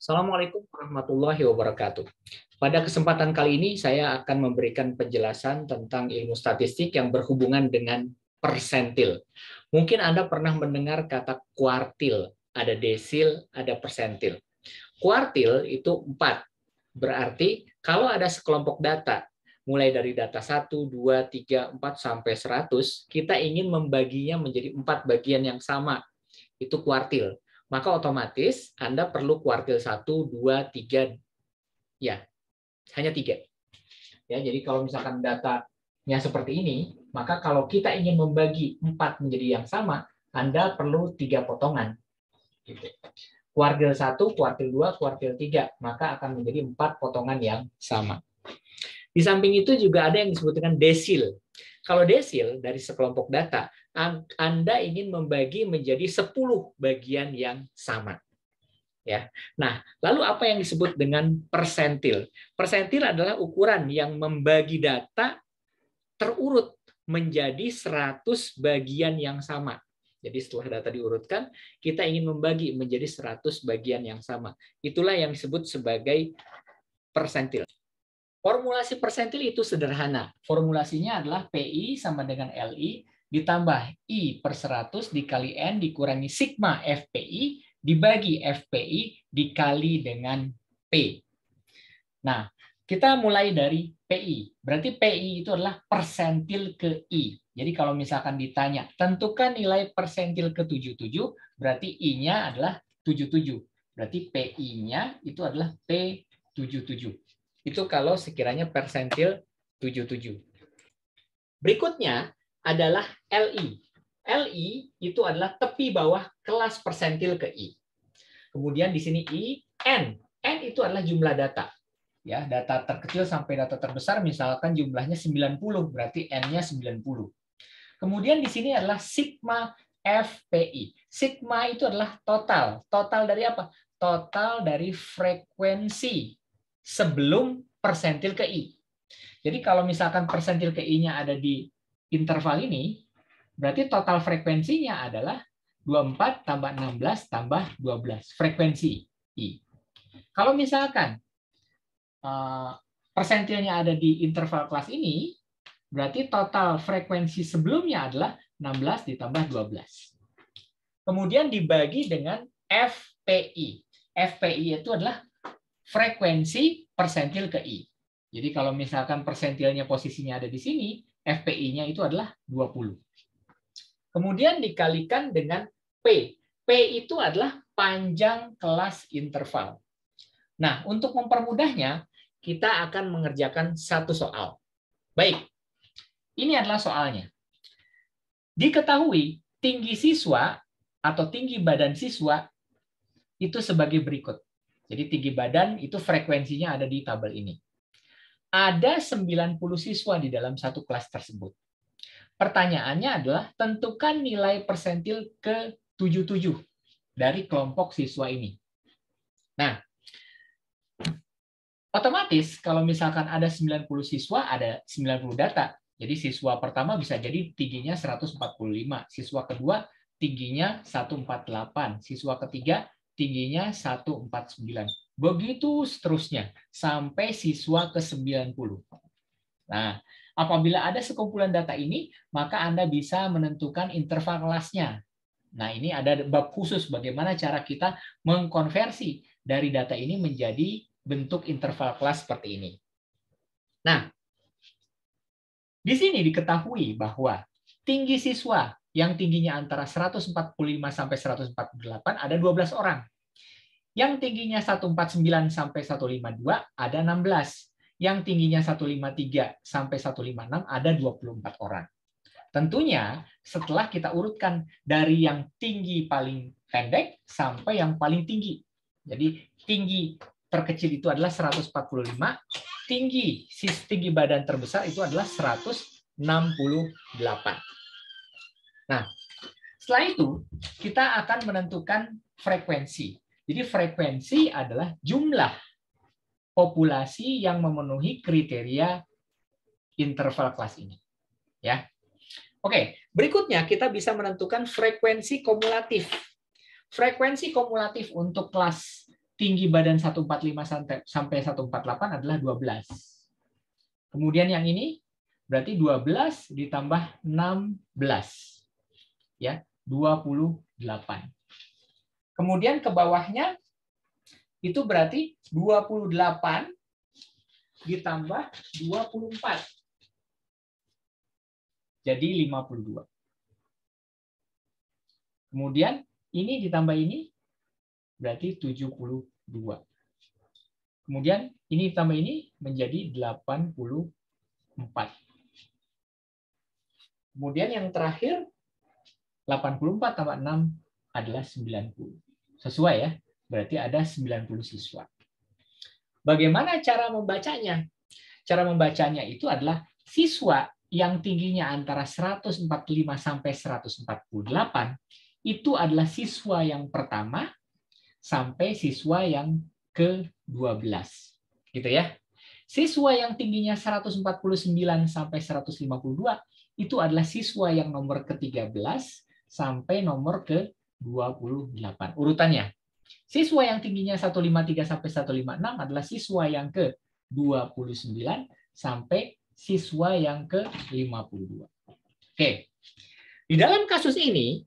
Assalamualaikum warahmatullahi wabarakatuh. Pada kesempatan kali ini saya akan memberikan penjelasan tentang ilmu statistik yang berhubungan dengan persentil. Mungkin Anda pernah mendengar kata kuartil, ada desil, ada persentil. Kuartil itu empat, berarti kalau ada sekelompok data, mulai dari data 1, 2, 3, 4, sampai 100, kita ingin membaginya menjadi empat bagian yang sama. Itu kuartil. Maka otomatis Anda perlu kuartil 1, 2, 3, ya, hanya tiga. Ya, jadi kalau misalkan datanya seperti ini, maka kalau kita ingin membagi empat menjadi yang sama, Anda perlu tiga potongan. Gitu kuartil 1, kuartil 2, kuartil 3, maka akan menjadi empat potongan yang sama. Di samping itu juga ada yang disebut dengan desil. Kalau desil dari sekelompok data, Anda ingin membagi menjadi 10 bagian yang sama. Ya. Nah, lalu apa yang disebut dengan persentil? Persentil adalah ukuran yang membagi data terurut menjadi 100 bagian yang sama. Jadi setelah data diurutkan, kita ingin membagi menjadi 100 bagian yang sama. Itulah yang disebut sebagai persentil. Formulasi persentil itu sederhana. Formulasinya adalah PI sama dengan LI ditambah I per 100 dikali N dikurangi sigma FPI dibagi FPI dikali dengan P. Nah, kita mulai dari PI. Berarti PI itu adalah persentil ke I. Jadi kalau misalkan ditanya, tentukan nilai persentil ke 77, berarti I-nya adalah 77. Berarti PI-nya itu adalah P77. Itu kalau sekiranya persentil 77. Berikutnya adalah LI. LI itu adalah tepi bawah kelas persentil ke I. Kemudian di sini I, N. N itu adalah jumlah data ya data terkecil sampai data terbesar misalkan jumlahnya 90 berarti n-nya 90. Kemudian di sini adalah sigma FPI. Sigma itu adalah total. Total dari apa? Total dari frekuensi sebelum persentil ke I. Jadi kalau misalkan persentil ke I-nya ada di interval ini, berarti total frekuensinya adalah 24 tambah 16 tambah 12. Frekuensi I. Kalau misalkan Eh, persentilnya ada di interval kelas ini, berarti total frekuensi sebelumnya adalah 16 ditambah 12. Kemudian dibagi dengan FPI. FPI itu adalah frekuensi persentil ke I. Jadi kalau misalkan persentilnya posisinya ada di sini, FPI-nya itu adalah 20. Kemudian dikalikan dengan P. P itu adalah panjang kelas interval. Nah, untuk mempermudahnya, kita akan mengerjakan satu soal. Baik, ini adalah soalnya. Diketahui tinggi siswa atau tinggi badan siswa itu sebagai berikut. Jadi tinggi badan itu frekuensinya ada di tabel ini. Ada 90 siswa di dalam satu kelas tersebut. Pertanyaannya adalah tentukan nilai persentil ke 77 dari kelompok siswa ini. Nah, otomatis kalau misalkan ada 90 siswa, ada 90 data. Jadi siswa pertama bisa jadi tingginya 145, siswa kedua tingginya 148, siswa ketiga tingginya 149. Begitu seterusnya sampai siswa ke 90. Nah, apabila ada sekumpulan data ini, maka Anda bisa menentukan interval kelasnya. Nah, ini ada bab khusus bagaimana cara kita mengkonversi dari data ini menjadi bentuk interval kelas seperti ini. Nah, di sini diketahui bahwa tinggi siswa yang tingginya antara 145 sampai 148 ada 12 orang. Yang tingginya 149 sampai 152 ada 16. Yang tingginya 153 sampai 156 ada 24 orang. Tentunya setelah kita urutkan dari yang tinggi paling pendek sampai yang paling tinggi. Jadi tinggi terkecil itu adalah 145, tinggi sis tinggi badan terbesar itu adalah 168. Nah, setelah itu kita akan menentukan frekuensi. Jadi frekuensi adalah jumlah populasi yang memenuhi kriteria interval kelas ini. Ya. Oke, berikutnya kita bisa menentukan frekuensi kumulatif. Frekuensi kumulatif untuk kelas tinggi badan 145 sampai 148 adalah 12. Kemudian yang ini berarti 12 ditambah 16. Ya, 28. Kemudian ke bawahnya itu berarti 28 ditambah 24. Jadi 52. Kemudian ini ditambah ini berarti 72. Kemudian ini ditambah ini menjadi 84. Kemudian yang terakhir 84 tambah 6 adalah 90. Sesuai ya, berarti ada 90 siswa. Bagaimana cara membacanya? Cara membacanya itu adalah siswa yang tingginya antara 145 sampai 148 itu adalah siswa yang pertama sampai siswa yang ke-12. Gitu ya. Siswa yang tingginya 149 sampai 152 itu adalah siswa yang nomor ke-13 sampai nomor ke-28. Urutannya. Siswa yang tingginya 153 sampai 156 adalah siswa yang ke-29 sampai siswa yang ke-52. Oke. Di dalam kasus ini,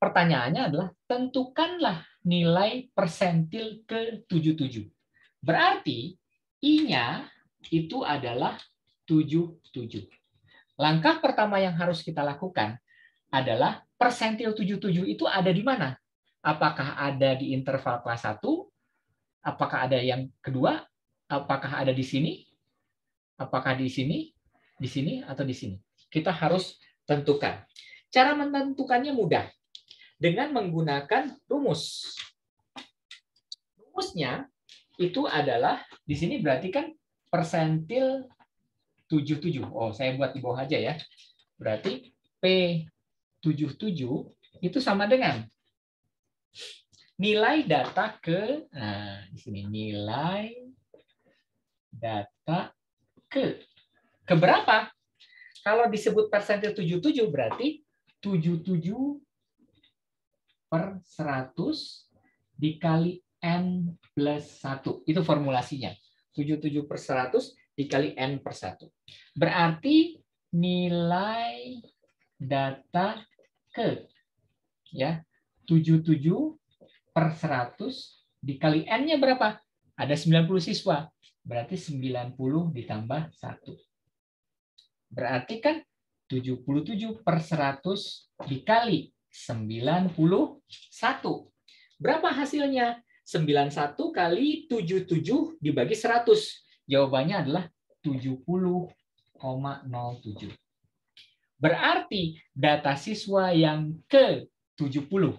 pertanyaannya adalah tentukanlah nilai persentil ke-77. Berarti I-nya itu adalah 77. Langkah pertama yang harus kita lakukan adalah persentil 77 itu ada di mana? Apakah ada di interval kelas 1? Apakah ada yang kedua? Apakah ada di sini? Apakah di sini? Di sini atau di sini? Kita harus tentukan. Cara menentukannya mudah dengan menggunakan rumus. Rumusnya itu adalah di sini berarti kan persentil 77. Oh, saya buat di bawah aja ya. Berarti P77 itu sama dengan nilai data ke nah di sini nilai data ke ke berapa? Kalau disebut persentil 77 berarti 77 per 100 dikali N plus 1. Itu formulasinya. 77 per 100 dikali N per 1. Berarti nilai data ke ya 77 per 100 dikali N-nya berapa? Ada 90 siswa. Berarti 90 ditambah 1. Berarti kan 77 per 100 dikali 91. Berapa hasilnya? 91 kali 77 dibagi 100. Jawabannya adalah 70,07. Berarti data siswa yang ke-70.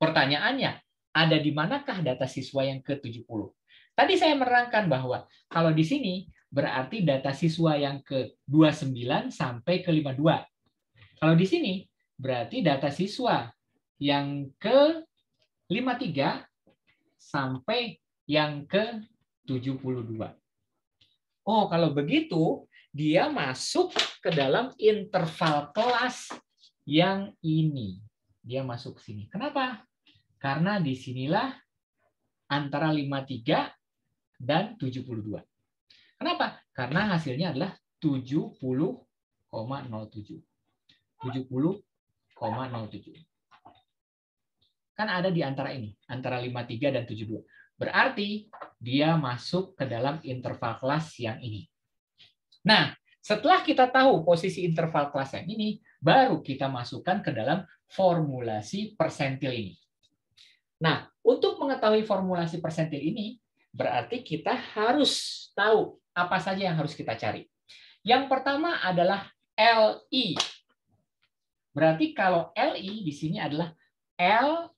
Pertanyaannya, ada di manakah data siswa yang ke-70? Tadi saya merangkan bahwa kalau di sini berarti data siswa yang ke-29 sampai ke-52. Kalau di sini Berarti data siswa yang ke 53 sampai yang ke 72. Oh, kalau begitu dia masuk ke dalam interval kelas yang ini. Dia masuk sini. Kenapa? Karena di sinilah antara 53 dan 72. Kenapa? Karena hasilnya adalah 70,07. 70 0,07. Kan ada di antara ini, antara 53 dan 72. Berarti dia masuk ke dalam interval kelas yang ini. Nah, setelah kita tahu posisi interval kelas yang ini, baru kita masukkan ke dalam formulasi persentil ini. Nah, untuk mengetahui formulasi persentil ini, berarti kita harus tahu apa saja yang harus kita cari. Yang pertama adalah LI, Berarti kalau LI di sini adalah L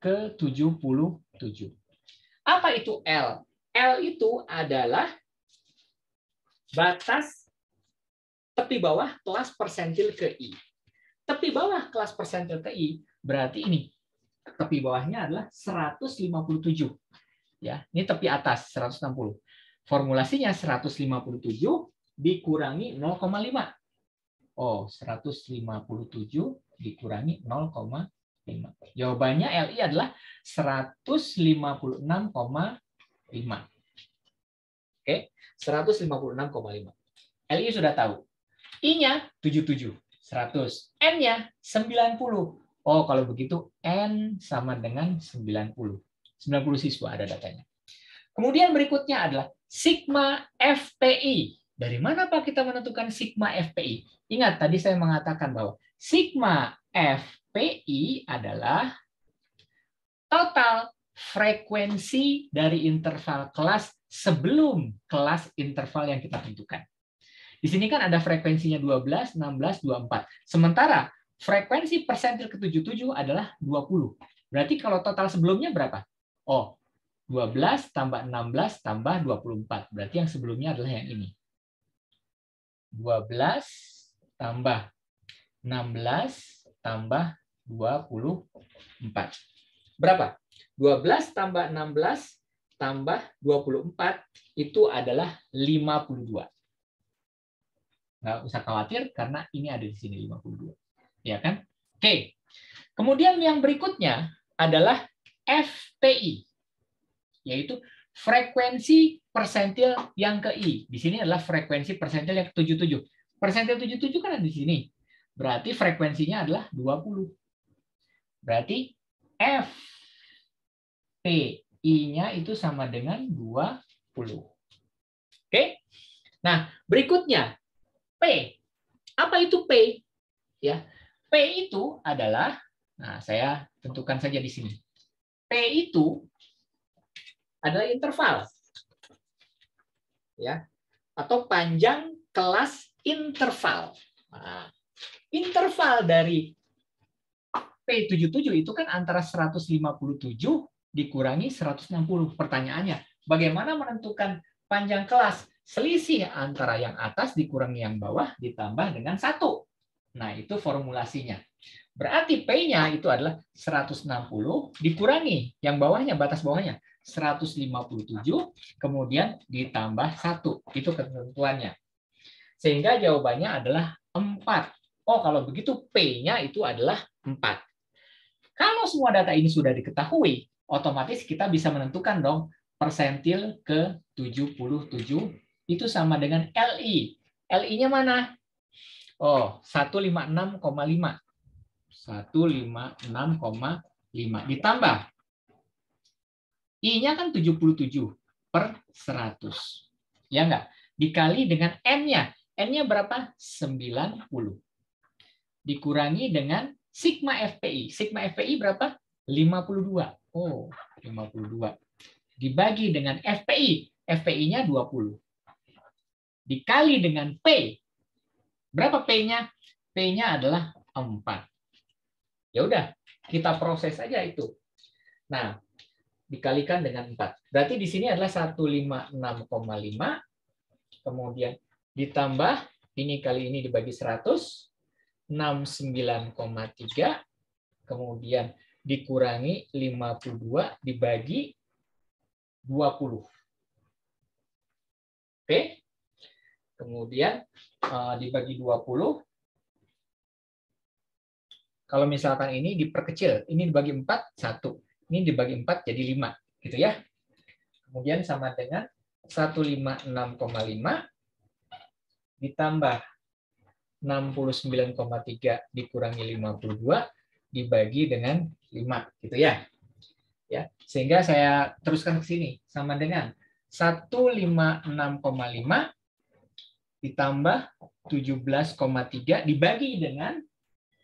ke 77. Apa itu L? L itu adalah batas tepi bawah kelas persentil ke I. Tepi bawah kelas persentil ke I berarti ini. Tepi bawahnya adalah 157. Ya, ini tepi atas 160. Formulasinya 157 dikurangi 0,5. Oh, 157 dikurangi 0,5. Jawabannya LI adalah 156,5. Oke, 156,5. LI sudah tahu. I-nya 77, 100. N-nya 90. Oh, kalau begitu N sama dengan 90. 90 siswa ada datanya. Kemudian berikutnya adalah sigma FPI. Dari mana Pak kita menentukan sigma FPI? Ingat tadi saya mengatakan bahwa sigma FPI adalah total frekuensi dari interval kelas sebelum kelas interval yang kita tentukan. Di sini kan ada frekuensinya 12, 16, 24. Sementara frekuensi persentil ke-77 adalah 20. Berarti kalau total sebelumnya berapa? Oh, 12 tambah 16 tambah 24. Berarti yang sebelumnya adalah yang ini. 12 tambah 16 tambah 24. Berapa? 12 tambah 16 tambah 24 itu adalah 52 nggak usah khawatir karena ini ada di sini 52. Ya kan? Oke. Kemudian yang berikutnya adalah FPI yaitu frekuensi persentil yang ke I. Di sini adalah frekuensi persentil yang ke-77. Persentil 77 kan ada di sini. Berarti frekuensinya adalah 20. Berarti FPI-nya itu sama dengan 20. Oke? Nah, berikutnya P. Apa itu P? Ya, P itu adalah, nah saya tentukan saja di sini. P itu adalah interval, ya, atau panjang kelas interval. Nah, interval dari P77 itu kan antara 157 dikurangi 160. Pertanyaannya, bagaimana menentukan panjang kelas? selisih antara yang atas dikurangi yang bawah ditambah dengan satu. Nah, itu formulasinya. Berarti P-nya itu adalah 160 dikurangi yang bawahnya, batas bawahnya 157, kemudian ditambah satu. Itu ketentuannya. Sehingga jawabannya adalah 4. Oh, kalau begitu P-nya itu adalah 4. Kalau semua data ini sudah diketahui, otomatis kita bisa menentukan dong persentil ke 77 itu sama dengan LI. LI-nya mana? Oh, 156,5. 156,5 ditambah I-nya kan 77 per 100. Ya enggak? Dikali dengan N-nya. N-nya berapa? 90. Dikurangi dengan sigma FPI. Sigma FPI berapa? 52. Oh, 52. Dibagi dengan FPI. FPI-nya 20 dikali dengan P. Berapa P-nya? P-nya adalah 4. Ya udah, kita proses saja itu. Nah, dikalikan dengan 4. Berarti di sini adalah 156,5 kemudian ditambah ini kali ini dibagi 100 69,3 kemudian dikurangi 52 dibagi 20. Oke? Kemudian uh, dibagi 20. Kalau misalkan ini diperkecil, ini dibagi 4, 1. Ini dibagi 4 jadi 5. Gitu ya. Kemudian sama dengan 156,5 ditambah 69,3 dikurangi 52 dibagi dengan 5 gitu ya. Ya, sehingga saya teruskan ke sini sama dengan 156,5 ditambah 17,3 dibagi dengan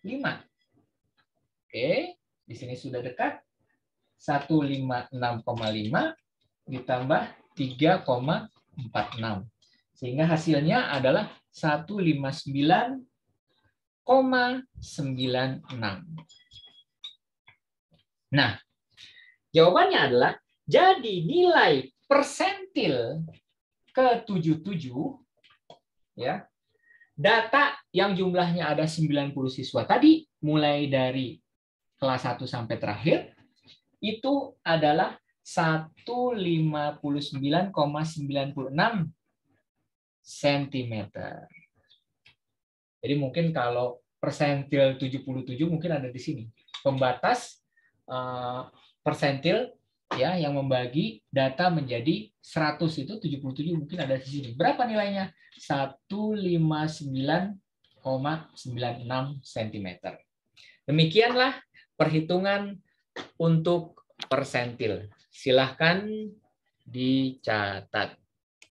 5. Oke, di sini sudah dekat. 156,5 ditambah 3,46. Sehingga hasilnya adalah 159,96. Nah, jawabannya adalah jadi nilai persentil ke-77 ya data yang jumlahnya ada 90 siswa tadi mulai dari kelas 1 sampai terakhir itu adalah 159,96 cm. Jadi mungkin kalau persentil 77 mungkin ada di sini. pembatas uh, persentil ya yang membagi data menjadi 100 itu 77 mungkin ada di sini. Berapa nilainya? 159,96 cm. Demikianlah perhitungan untuk persentil. Silahkan dicatat.